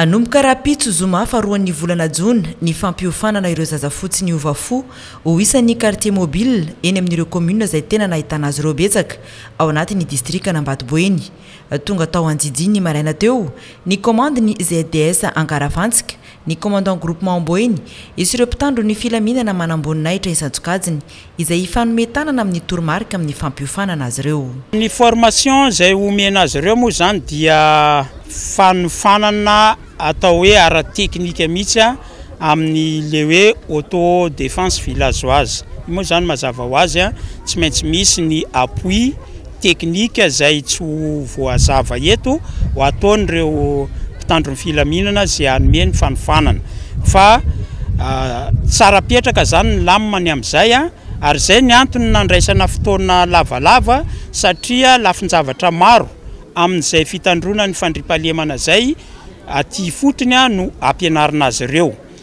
Hanomboka rahampitso zoma faharoan'ny volana jona ny fampiofanana ireo zaza fotsy niova fo ho isan'ny quartier mobile eny amin'ireo commune izay tena nahitana azy ireo betsaka ao anatin'ny distrikan'Ambatoboeny. Tonga tao Anjijy ny maraina teo ny commande-n'ny ZDS Ankarafantsika, ny commandant groupement Amboeny sy ireo mpitandro ny filaminana manamboninahitra isan-tsokajiny izay hifanome tanana amin'ny toromarika amin'ny fampiofanana azy ireo. Ny formation izay omena azy ireo moa izany dia fanofanana atao hoe ara-teknika mihitsy amin'ny ilay hoe auto defense villageoise. Io moa izany mazava ho azy tsy maintsy misy ny appui. teknika izay tsy ho voazava eto ho ataon'ireo mpitandro ny filaminana izay hanome ny fanofanana fa tsara apetraka izany ny lamina ny amin'izay ary izay ny antony nandraisana fotoana lavalava satria lafin-javatra maro amin'izay fitandroana ny fandriampahalemana izay aty ifotony no ampianarina azy ireo.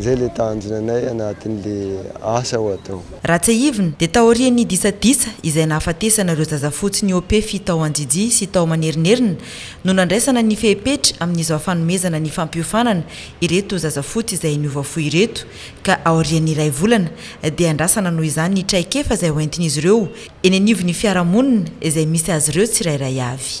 Izay ilay tanjona anay anatin'ilay asa ho atao. Raha tsiahivina dia taorian'ny disadisa izay nahafatesana ireo zazafotsy niopefy tao Anjiji sy tao Manerinerina no nandraisana ny fehipetra amin'izao fanomezana ny fampiofanana ireto zazafotsy izay niova fo ireto ka aorian'ny iray volana dia andrasana noho izany ny traikefa izay hoentin'izy ireo eny anivon'ny fiarahamonina izay misy azy ireo tsirairay avy.